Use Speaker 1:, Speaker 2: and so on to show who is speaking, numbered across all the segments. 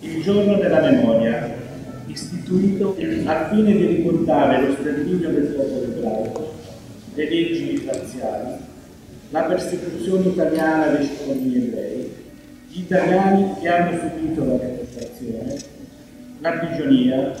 Speaker 1: Il giorno della memoria, istituito al fine di ricordare lo sterminio del popolo ebraico, le leggi razziali, la persecuzione italiana dei cittadini ebrei, gli italiani che hanno subito la deportazione, la prigionia,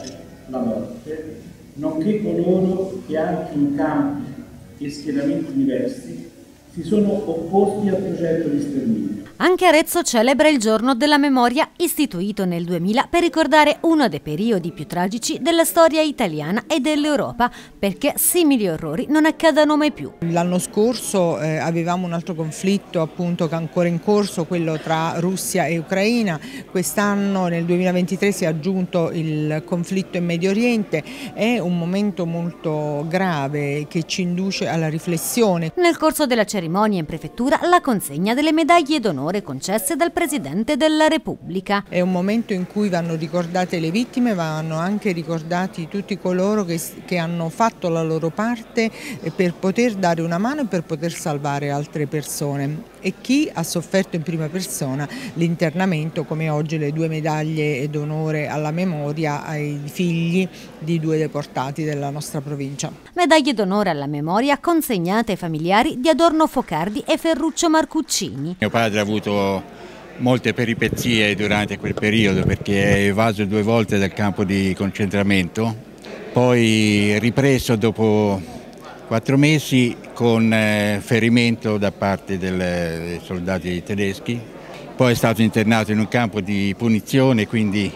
Speaker 1: la morte, nonché coloro che anche in campi e schieramenti diversi si sono opposti al progetto di sterminio.
Speaker 2: Anche Arezzo celebra il giorno della memoria istituito nel 2000 per ricordare uno dei periodi più tragici della storia italiana e dell'Europa perché simili orrori non accadano mai più.
Speaker 3: L'anno scorso eh, avevamo un altro conflitto appunto che è ancora in corso, quello tra Russia e Ucraina, quest'anno nel 2023 si è aggiunto il conflitto in Medio Oriente, è un momento molto grave che ci induce alla riflessione.
Speaker 2: Nel corso della cerimonia in prefettura la consegna delle medaglie d'onore onore concesse dal Presidente della Repubblica.
Speaker 3: È un momento in cui vanno ricordate le vittime, vanno anche ricordati tutti coloro che, che hanno fatto la loro parte per poter dare una mano e per poter salvare altre persone e chi ha sofferto in prima persona l'internamento come oggi le due medaglie d'onore alla memoria ai figli di due deportati della nostra provincia.
Speaker 2: Medaglie d'onore alla memoria consegnate ai familiari di Adorno Focardi e Ferruccio Marcuccini.
Speaker 4: Mio padre ha avuto molte peripezie durante quel periodo perché è evaso due volte dal campo di concentramento, poi ripreso dopo quattro mesi con eh, ferimento da parte dei soldati tedeschi, poi è stato internato in un campo di punizione, quindi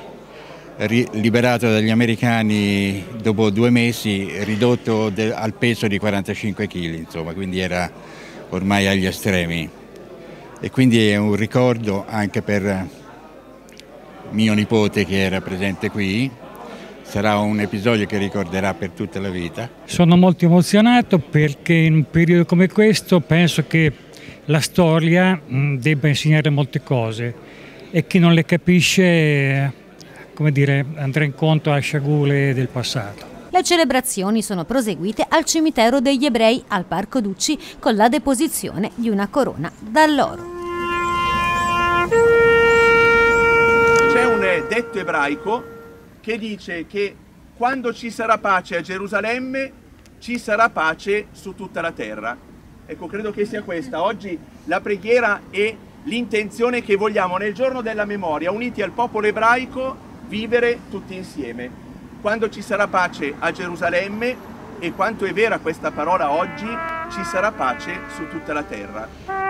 Speaker 4: liberato dagli americani dopo due mesi, ridotto al peso di 45 kg, insomma, quindi era ormai agli estremi e quindi è un ricordo anche per mio nipote che era presente qui. Sarà un episodio che ricorderà per tutta la vita.
Speaker 5: Sono molto emozionato perché in un periodo come questo penso che la storia debba insegnare molte cose e chi non le capisce come dire, andrà incontro a sciagure del passato.
Speaker 2: Le celebrazioni sono proseguite al cimitero degli ebrei al Parco Ducci con la deposizione di una corona d'alloro.
Speaker 6: C'è un detto ebraico che dice che quando ci sarà pace a Gerusalemme ci sarà pace su tutta la terra. Ecco, credo che sia questa oggi la preghiera e l'intenzione che vogliamo nel giorno della memoria, uniti al popolo ebraico, vivere tutti insieme quando ci sarà pace a Gerusalemme e quanto è vera questa parola oggi, ci sarà pace su tutta la terra.